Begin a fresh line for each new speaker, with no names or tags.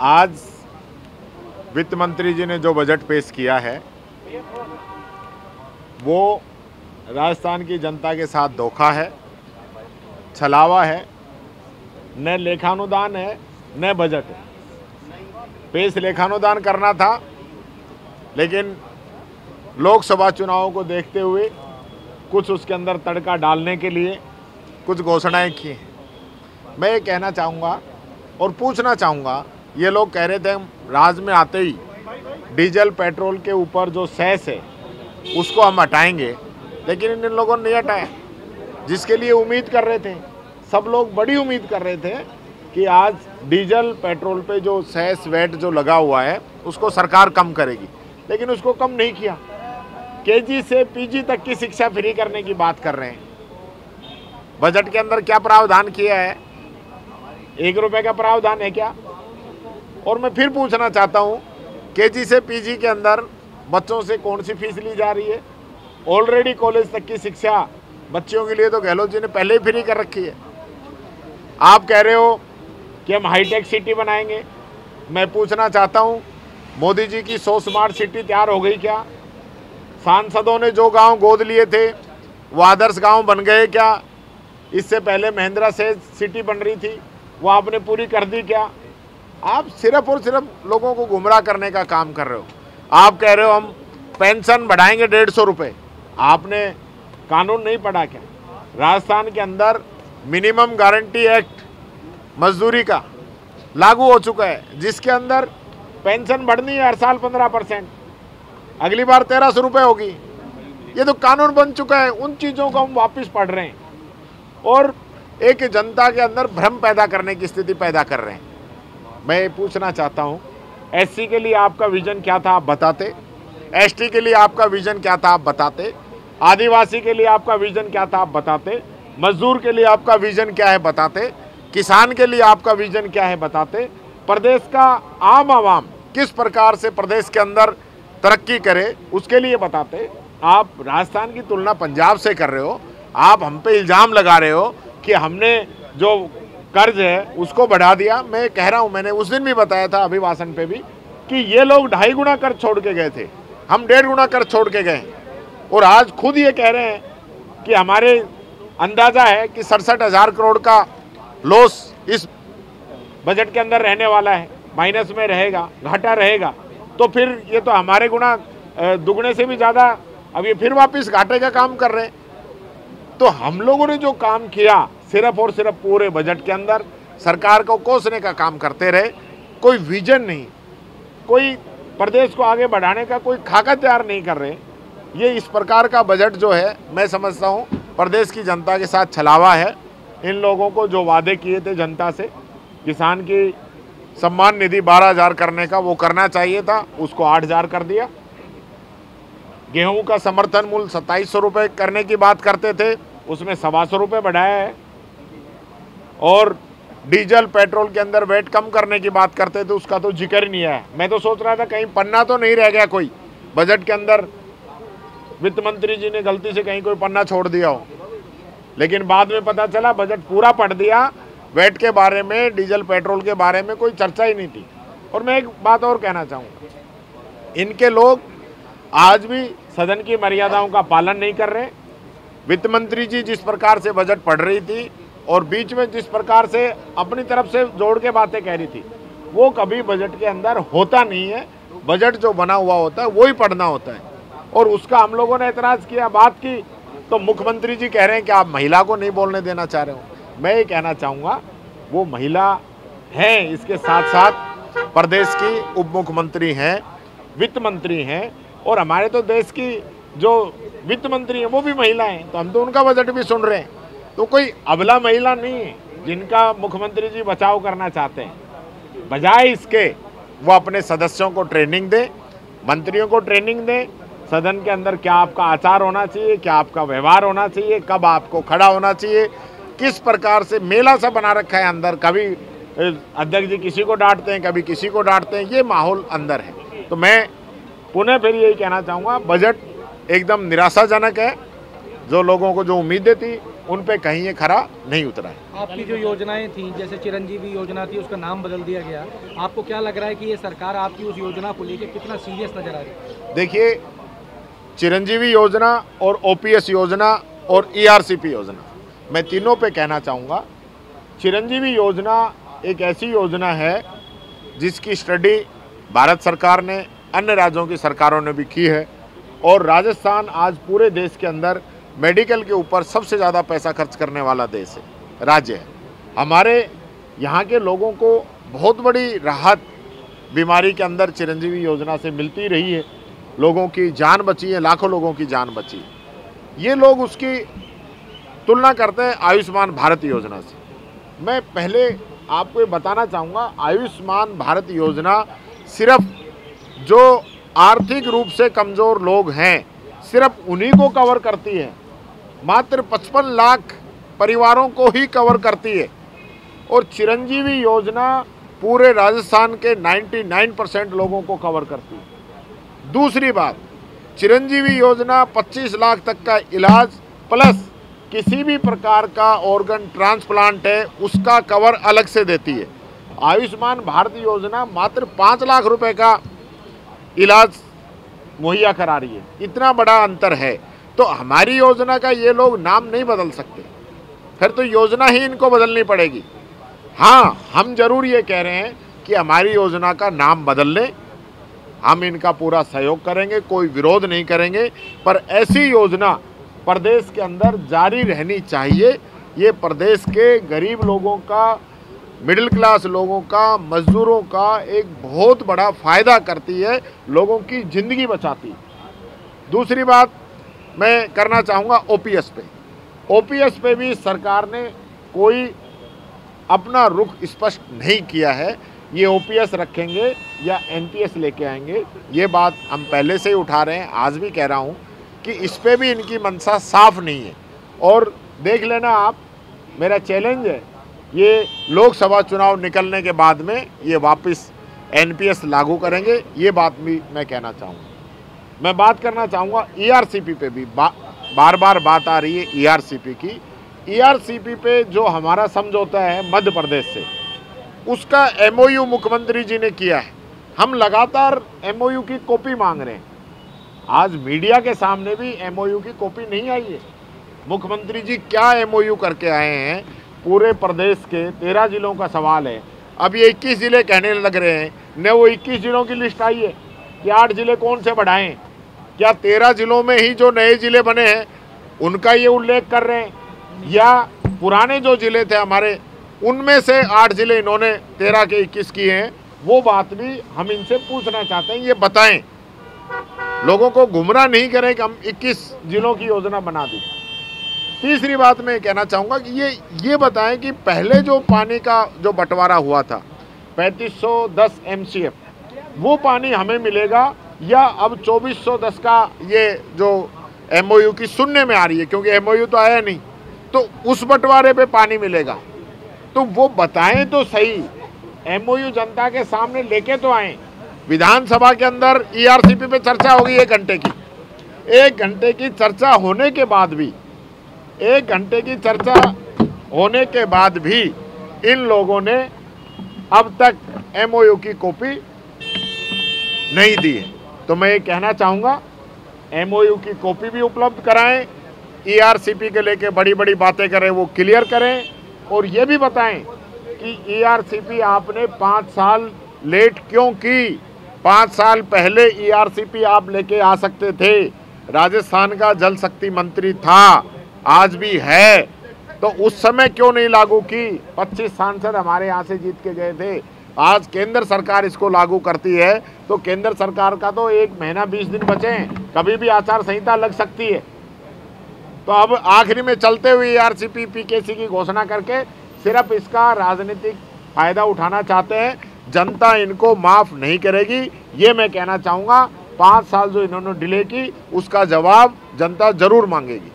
आज वित्त मंत्री जी ने जो बजट पेश किया है, वो राजस्थान की जनता के साथ धोखा है, छलावा है, न लेखानुदान है, न बजट है। पेश लेखानुदान करना था, लेकिन लोकसभा चुनावों को देखते हुए कुछ उसके अंदर तड़का डालने के लिए कुछ घोषणाएँ की हैं। मैं ये कहना चाहूँगा और पूछना चाहूँगा ये लोग कह रहे थे हम राज में आते ही डीजल, पेट्रोल के ऊपर जो सेस है, उसको हम हटाएँगे। लेकिन इन लोगों ने नहीं हटाया। जिसके लिए उम्मीद कर रहे थे, सब लोग बड़ी उम्मीद कर रहे थे कि आज डीजल, पेट्रोल पे जो सेस वेट जो लगा हुआ है, उसको सरकार कम करेगी। लेकिन उसको कम नहीं किया। केजी से पीजी तक की शिक्षा फ्री करने की बात कर रहे हैं। बजट के अंदर क्या प्रावधान किया है? एक रुपए का प्रावधान है क्या? और मैं फिर पूछना चाहता हूँ, केजी से पीजी के अंदर बच्चों से कौन सी फ़ीस ली जा रही है? ऑलरेडी कॉलेज तक की शिक्षा बच्चियों के लिए तो गहलोत जी ने पहले ही फ्री कर रखी है। आप कह रहे हो कि हम हाईटेक सिटी बनाएँगे। मैं पूछना चाहता हूँ, मोदी जी की सौ स्मार्ट सिटी तैयार हो गई क्या? सांसदों ने जो गाँव गोद लिए थे, वो आदर्श गाँव बन गए क्या? इससे पहले महिंद्रा से सिटी बन रही थी, वो आपने पूरी कर दी क्या? आप सिर्फ़ और सिर्फ़ लोगों को गुमराह करने का काम कर रहे हो। आप कह रहे हो हम पेंशन बढ़ाएँगे डेढ़ सौ रुपये आपने कानून नहीं पढ़ा क्या? राजस्थान के अंदर मिनिमम गारंटी एक्ट मजदूरी का लागू हो चुका है, जिसके अंदर पेंशन बढ़नी है हर साल पंद्रह परसेंट। अगली बार तेरह सौ रुपये होगी। ये तो कानून बन चुका है, उन चीज़ों को हम वापस पढ़ रहे हैं। और एक जनता के अंदर भ्रम पैदा करने की स्थिति पैदा कर रहे हैं। मैं ये पूछना चाहता हूँ एससी के लिए आपका विजन क्या था, आप बताते? एसटी के लिए आपका विजन क्या था, आप बताते? आदिवासी के लिए आपका विजन क्या था, आप बताते? मजदूर के लिए आपका विजन क्या है, बताते? किसान के लिए आपका विजन क्या है, बताते? प्रदेश का आम आवाम किस प्रकार से प्रदेश के अंदर तरक्की करे, उसके लिए बताते। आप राजस्थान की तुलना पंजाब से कर रहे हो, आप हम पे इल्ज़ाम लगा रहे हो कि हमने जो कर्ज है, उसको बढ़ा दिया। मैं कह रहा हूँ, मैंने उस दिन भी बताया था अभिभाषण पे भी कि ये लोग ढाई गुना कर्ज छोड़ के गए थे। हम डेढ़ गुना कर्ज छोड़ के गए और आज खुद ये कह रहे हैं कि हमारे अंदाज़ा है कि सड़सठ हज़ार करोड़ का लॉस इस बजट के अंदर रहने वाला है। माइनस में रहेगा, घाटा रहेगा। तो फिर ये तो हमारे गुना दुगने से भी ज़्यादा अब ये फिर वापस घाटे का काम कर रहे हैं। तो हम लोगों ने जो काम किया सिर्फ़ और सिर्फ़ पूरे बजट के अंदर सरकार को कोसने का काम करते रहे, कोई विजन नहीं, कोई प्रदेश को आगे बढ़ाने का कोई खाका तैयार नहीं कर रहे। ये इस प्रकार का बजट जो है, मैं समझता हूँ, प्रदेश की जनता के साथ छलावा है। इन लोगों को जो वादे किए थे जनता से, किसान की सम्मान निधि बारह हज़ार करने का वो करना चाहिए था, उसको आठ हज़ार कर दिया। गेहूँ का समर्थन मूल्य सत्ताईस सौ रुपये करने की बात करते थे, उसमें सवा सौ रुपये बढ़ाया है। और डीजल, पेट्रोल के अंदर वेट कम करने की बात करते थे उसका तो ज़िक्र ही नहीं आया मैं तो सोच रहा था कहीं पन्ना तो नहीं रह गया कोई। बजट के अंदर वित्त मंत्री जी ने गलती से कहीं कोई पन्ना छोड़ दिया हो। लेकिन बाद में पता चला, बजट पूरा पढ़ दिया। वेट के बारे में, डीजल, पेट्रोल के बारे में कोई चर्चा ही नहीं थी। और मैं एक बात और कहना चाहूँगा इनके लोग आज भी सदन की मर्यादाओं का पालन नहीं कर रहे। वित्त मंत्री जी जिस प्रकार से बजट पढ़ रही थी और बीच में जिस प्रकार से अपनी तरफ़ से जोड़ के बातें कह रही थी, वो कभी बजट के अंदर होता नहीं है। बजट जो बना हुआ होता है वो ही पढ़ना होता है। और उसका हम लोगों ने एतराज़ किया, बात की तो मुख्यमंत्री जी कह रहे हैं कि आप महिला को नहीं बोलने देना चाह रहे हो। मैं ये कहना चाहूँगा, वो महिला हैं, इसके साथ साथ प्रदेश की उप मुख्यमंत्री हैं, वित्त मंत्री हैं, और हमारे तो देश की जो वित्त मंत्री हैं, वो भी महिला हैं। तो हम तो उनका बजट भी सुन रहे हैं। तो कोई अबला महिला नहीं है, जिनका मुख्यमंत्री जी बचाव करना चाहते हैं। बजाय इसके, वो अपने सदस्यों को ट्रेनिंग दें, मंत्रियों को ट्रेनिंग दें, सदन के अंदर क्या आपका आचार होना चाहिए, क्या आपका व्यवहार होना चाहिए, कब आपको खड़ा होना चाहिए, किस प्रकार से मेला सा बना रखा है अंदर, कभी अध्यक्ष जी किसी को डांटते हैं, कभी किसी को डांटते हैं, ये माहौल अंदर है। तो मैं पुनः फिर यही कहना चाहूँगा, बजट एकदम निराशाजनक है जो लोगों को जो उम्मीदें थी उन पे कहीं ये खरा नहीं उतरा है।
आपकी जो योजनाएँ थी जैसे चिरंजीवी योजना थी उसका नाम बदल दिया गया। आपको क्या लग रहा है कि ये सरकार आपकी उस योजना को लेकर कितना सीरियस नज़र आ रही है?
देखिए चिरंजीवी योजना और ओपीएस योजना और ईआरसीपी योजना मैं तीनों पे कहना चाहूँगा चिरंजीवी योजना एक ऐसी योजना है जिसकी स्टडी भारत सरकार ने अन्य राज्यों की सरकारों ने भी की है। और राजस्थान आज पूरे देश के अंदर मेडिकल के ऊपर सबसे ज़्यादा पैसा खर्च करने वाला देश है, राज्य है। हमारे यहाँ के लोगों को बहुत बड़ी राहत बीमारी के अंदर चिरंजीवी योजना से मिलती रही है। लोगों की जान बची है, लाखों लोगों की जान बची है। ये लोग उसकी तुलना करते हैं आयुष्मान भारत योजना से। मैं पहले आपको ये बताना चाहूँगा, आयुष्मान भारत योजना सिर्फ़ जो आर्थिक रूप से कमज़ोर लोग हैं, सिर्फ़ उन्हीं को कवर करती है। मात्र 55 लाख परिवारों को ही कवर करती है। और चिरंजीवी योजना पूरे राजस्थान के 99 परसेंट लोगों को कवर करती है। दूसरी बात, चिरंजीवी योजना 25 लाख तक का इलाज प्लस किसी भी प्रकार का ऑर्गन ट्रांसप्लांट है, उसका कवर अलग से देती है। आयुष्मान भारत योजना मात्र पाँच लाख रुपए का इलाज मुहैया करा रही है। इतना बड़ा अंतर है। तो हमारी योजना का ये लोग नाम नहीं बदल सकते। फिर तो योजना ही इनको बदलनी पड़ेगी। हाँ हम ज़रूर ये कह रहे हैं कि हमारी योजना का नाम बदल लें। हम इनका पूरा सहयोग करेंगे, कोई विरोध नहीं करेंगे, पर ऐसी योजना प्रदेश के अंदर जारी रहनी चाहिए। ये प्रदेश के गरीब लोगों का, मिडिल क्लास लोगों का, मजदूरों का एक बहुत बड़ा फ़ायदा करती है, लोगों की ज़िंदगी बचाती दूसरी बात मैं करना चाहूँगा ओपीएस पे। ओपीएस पे भी सरकार ने कोई अपना रुख स्पष्ट नहीं किया है। ये ओपीएस रखेंगे या एनपीएस लेके आएँगे, ये बात हम पहले से ही उठा रहे हैं। आज भी कह रहा हूँ कि इस पर भी इनकी मनसा साफ़ नहीं है। और देख लेना आप, मेरा चैलेंज है, ये लोकसभा चुनाव निकलने के बाद में ये वापस एनपीएस लागू करेंगे, ये बात भी मैं कहना चाहूँगा। मैं बात करना चाहूँगा ईआरसीपी पे भी। बा, बार बार बात आ रही है ईआरसीपी की। ईआरसीपी पे जो हमारा समझौता है मध्य प्रदेश से उसका एमओयू मुख्यमंत्री जी ने किया है। हम लगातार एमओयू की कॉपी मांग रहे हैं। आज मीडिया के सामने भी एमओयू की कॉपी नहीं आई है। मुख्यमंत्री जी क्या एमओयू करके आए हैं? पूरे प्रदेश के तेरह जिलों का सवाल है। अब ये इक्कीस ज़िले कहने लग रहे हैं। न वो इक्कीस ज़िलों की लिस्ट आई है। कि आठ ज़िले कौन से बढ़ाएँ? क्या तेरह ज़िलों में ही जो नए ज़िले बने हैं, उनका ये उल्लेख कर रहे हैं? या पुराने जो ज़िले थे हमारे, उनमें से आठ ज़िले इन्होंने तेरह के इक्कीस किए हैं, वो बात भी हम इनसे पूछना चाहते हैं, ये बताएँ। लोगों को गुमराह नहीं करें कि हम 21 जिलों की योजना बना दी। तीसरी बात मैं कहना चाहूँगा कि ये ये बताएँ कि पहले जो पानी का जो बंटवारा हुआ था 3510 एमसीएफ वो पानी हमें मिलेगा, या अब 2410 का ये जो एमओयू की सुनने में आ रही है, क्योंकि एमओयू तो आया नहीं तो उस बंटवारे पे पानी मिलेगा। तो वो बताएँ तो सही एमओयू जनता के सामने लेके तो आए। विधानसभा के अंदर ईआरसीपी e पे चर्चा होगी एक घंटे की। एक घंटे की चर्चा होने के बाद भी, एक घंटे की चर्चा होने के बाद भी इन लोगों ने अब तक एमओयू की कॉपी नहीं दिए। तो मैं ये कहना चाहूँगा एमओयू की कॉपी भी उपलब्ध कराएँ ईआरसीपी e के लेके बड़ी बड़ी बातें करें, वो क्लियर करें, और ये भी बताएँ कि ईआरसीपी e आपने पाँच साल लेट क्यों की? पाँच साल पहले ईआरसीपी e आप लेके आ सकते थे। राजस्थान का जल शक्ति मंत्री था, आज भी है। तो उस समय क्यों नहीं लागू की? 25 सांसद हमारे यहाँ से जीत के गए थे। आज केंद्र सरकार इसको लागू करती है तो केंद्र सरकार का तो एक महीना, बीस दिन बचे हैं। कभी भी आचार संहिता लग सकती है। तो अब आखिरी में चलते हुए आर सी पी की घोषणा करके सिर्फ़ इसका राजनीतिक फ़ायदा उठाना चाहते हैं। जनता इनको माफ़ नहीं करेगी, ये मैं कहना चाहूँगा। पाँच साल जो इन्होंने डिले की, उसका जवाब जनता ज़रूर मांगेगी।